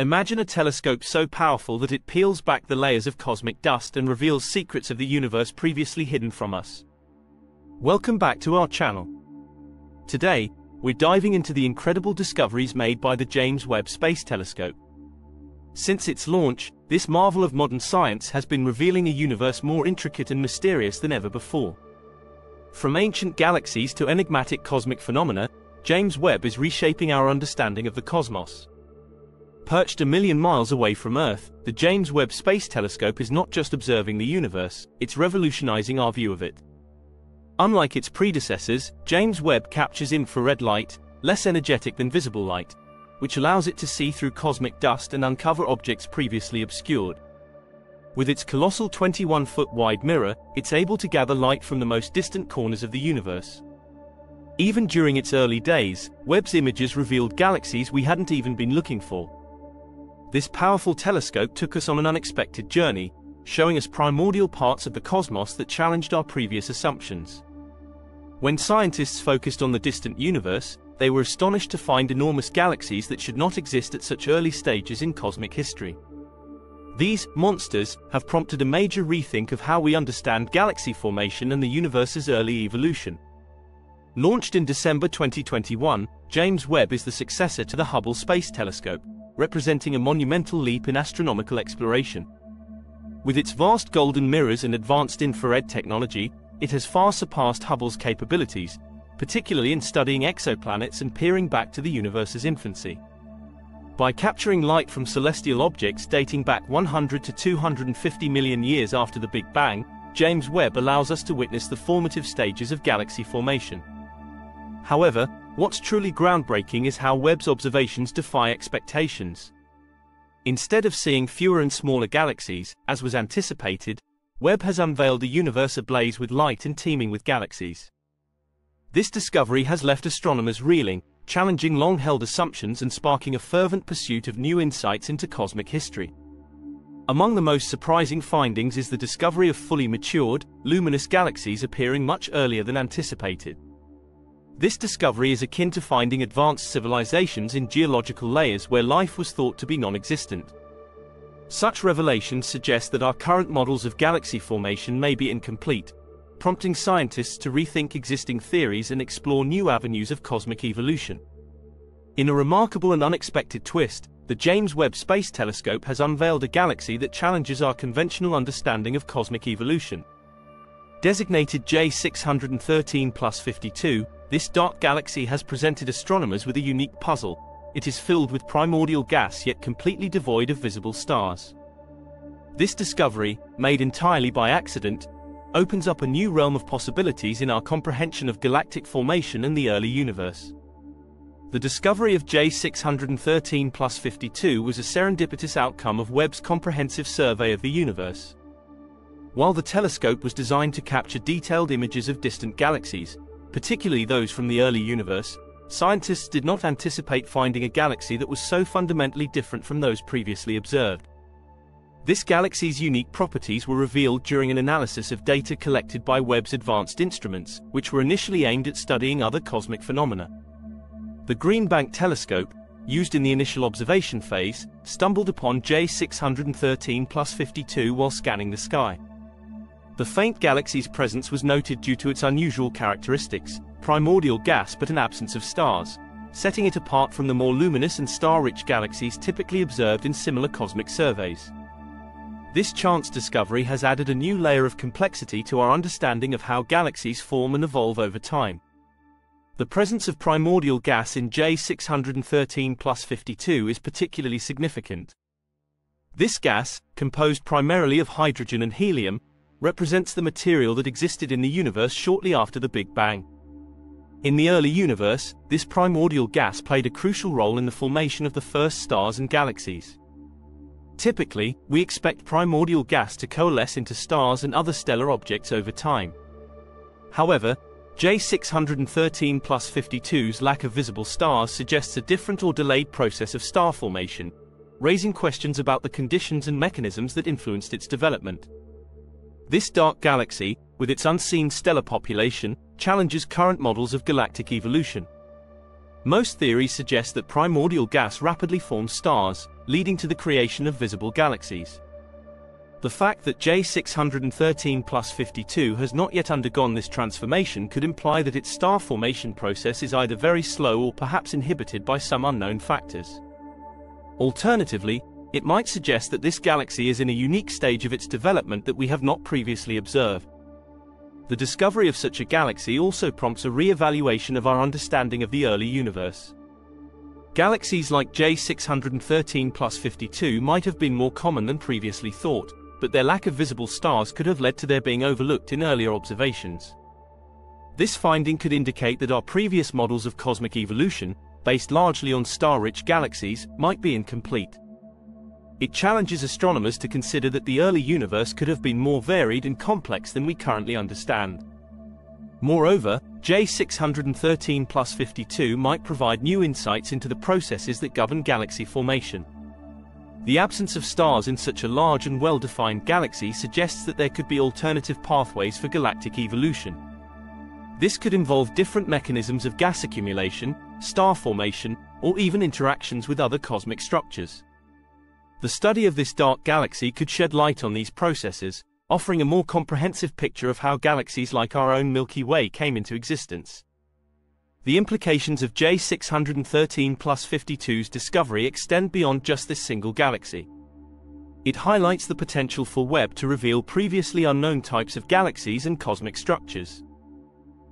Imagine a telescope so powerful that it peels back the layers of cosmic dust and reveals secrets of the universe previously hidden from us. Welcome back to our channel. Today, we're diving into the incredible discoveries made by the James Webb Space Telescope. Since its launch, this marvel of modern science has been revealing a universe more intricate and mysterious than ever before. From ancient galaxies to enigmatic cosmic phenomena, James Webb is reshaping our understanding of the cosmos. Perched a million miles away from Earth, the James Webb Space Telescope is not just observing the universe, it's revolutionizing our view of it. Unlike its predecessors, James Webb captures infrared light, less energetic than visible light, which allows it to see through cosmic dust and uncover objects previously obscured. With its colossal 21-foot wide mirror, it's able to gather light from the most distant corners of the universe. Even during its early days, Webb's images revealed galaxies we hadn't even been looking for. This powerful telescope took us on an unexpected journey, showing us primordial parts of the cosmos that challenged our previous assumptions. When scientists focused on the distant universe, they were astonished to find enormous galaxies that should not exist at such early stages in cosmic history. These monsters have prompted a major rethink of how we understand galaxy formation and the universe's early evolution. Launched in December 2021, James Webb is the successor to the Hubble Space Telescope, representing a monumental leap in astronomical exploration. With its vast golden mirrors and advanced infrared technology, it has far surpassed Hubble's capabilities, particularly in studying exoplanets and peering back to the universe's infancy. By capturing light from celestial objects dating back 100 to 250 million years after the Big Bang, James Webb allows us to witness the formative stages of galaxy formation. However, what's truly groundbreaking is how Webb's observations defy expectations. Instead of seeing fewer and smaller galaxies, as was anticipated, Webb has unveiled a universe ablaze with light and teeming with galaxies. This discovery has left astronomers reeling, challenging long-held assumptions and sparking a fervent pursuit of new insights into cosmic history. Among the most surprising findings is the discovery of fully matured, luminous galaxies appearing much earlier than anticipated. This discovery is akin to finding advanced civilizations in geological layers where life was thought to be non-existent. Such revelations suggest that our current models of galaxy formation may be incomplete, prompting scientists to rethink existing theories and explore new avenues of cosmic evolution. In a remarkable and unexpected twist, the James Webb Space Telescope has unveiled a galaxy that challenges our conventional understanding of cosmic evolution. Designated J613 plus 52, this dark galaxy has presented astronomers with a unique puzzle. It is filled with primordial gas yet completely devoid of visible stars. This discovery, made entirely by accident, opens up a new realm of possibilities in our comprehension of galactic formation and the early universe. The discovery of J613 plus 52 was a serendipitous outcome of Webb's comprehensive survey of the universe. While the telescope was designed to capture detailed images of distant galaxies, particularly those from the early universe, scientists did not anticipate finding a galaxy that was so fundamentally different from those previously observed. This galaxy's unique properties were revealed during an analysis of data collected by Webb's advanced instruments, which were initially aimed at studying other cosmic phenomena. The Green Bank telescope, used in the initial observation phase, stumbled upon J613 plus 52 while scanning the sky. The faint galaxy's presence was noted due to its unusual characteristics, primordial gas but an absence of stars, setting it apart from the more luminous and star-rich galaxies typically observed in similar cosmic surveys. This chance discovery has added a new layer of complexity to our understanding of how galaxies form and evolve over time. The presence of primordial gas in J613 plus 52 is particularly significant. This gas, composed primarily of hydrogen and helium, represents the material that existed in the universe shortly after the Big Bang. In the early universe, this primordial gas played a crucial role in the formation of the first stars and galaxies. Typically, we expect primordial gas to coalesce into stars and other stellar objects over time. However, J613 plus 52's lack of visible stars suggests a different or delayed process of star formation, raising questions about the conditions and mechanisms that influenced its development. This dark galaxy, with its unseen stellar population, challenges current models of galactic evolution. Most theories suggest that primordial gas rapidly forms stars, leading to the creation of visible galaxies. The fact that J613 plus 52 has not yet undergone this transformation could imply that its star formation process is either very slow or perhaps inhibited by some unknown factors. Alternatively, it might suggest that this galaxy is in a unique stage of its development that we have not previously observed. The discovery of such a galaxy also prompts a re-evaluation of our understanding of the early universe. Galaxies like J613 plus 52 might have been more common than previously thought, but their lack of visible stars could have led to their being overlooked in earlier observations. This finding could indicate that our previous models of cosmic evolution, based largely on star-rich galaxies, might be incomplete. It challenges astronomers to consider that the early universe could have been more varied and complex than we currently understand. Moreover, J613 plus 52 might provide new insights into the processes that govern galaxy formation. The absence of stars in such a large and well-defined galaxy suggests that there could be alternative pathways for galactic evolution. This could involve different mechanisms of gas accumulation, star formation, or even interactions with other cosmic structures. The study of this dark galaxy could shed light on these processes, offering a more comprehensive picture of how galaxies like our own Milky Way came into existence. The implications of J613 plus 52's discovery extend beyond just this single galaxy. It highlights the potential for Webb to reveal previously unknown types of galaxies and cosmic structures.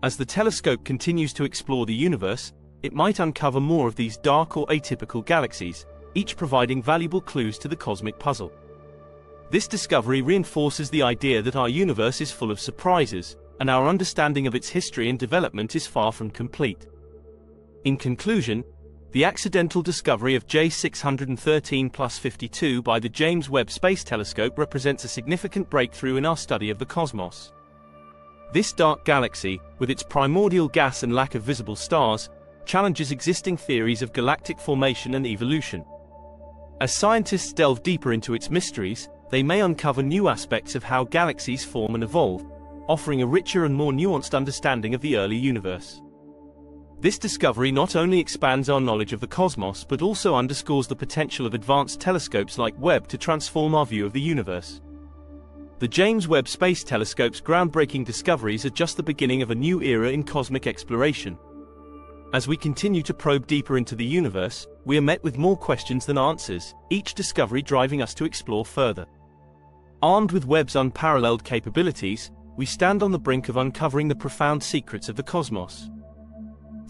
As the telescope continues to explore the universe, it might uncover more of these dark or atypical galaxies, each providing valuable clues to the cosmic puzzle. This discovery reinforces the idea that our universe is full of surprises, and our understanding of its history and development is far from complete. In conclusion, the accidental discovery of J613 plus 52 by the James Webb Space Telescope represents a significant breakthrough in our study of the cosmos. This dark galaxy, with its primordial gas and lack of visible stars, challenges existing theories of galactic formation and evolution. As scientists delve deeper into its mysteries, they may uncover new aspects of how galaxies form and evolve, offering a richer and more nuanced understanding of the early universe. This discovery not only expands our knowledge of the cosmos but also underscores the potential of advanced telescopes like Webb to transform our view of the universe. The James Webb Space Telescope's groundbreaking discoveries are just the beginning of a new era in cosmic exploration. As we continue to probe deeper into the universe, we are met with more questions than answers, each discovery driving us to explore further. Armed with Webb's unparalleled capabilities, we stand on the brink of uncovering the profound secrets of the cosmos.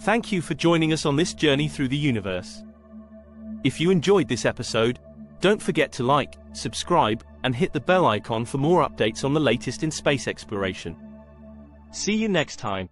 Thank you for joining us on this journey through the universe. If you enjoyed this episode, don't forget to like, subscribe, and hit the bell icon for more updates on the latest in space exploration. See you next time.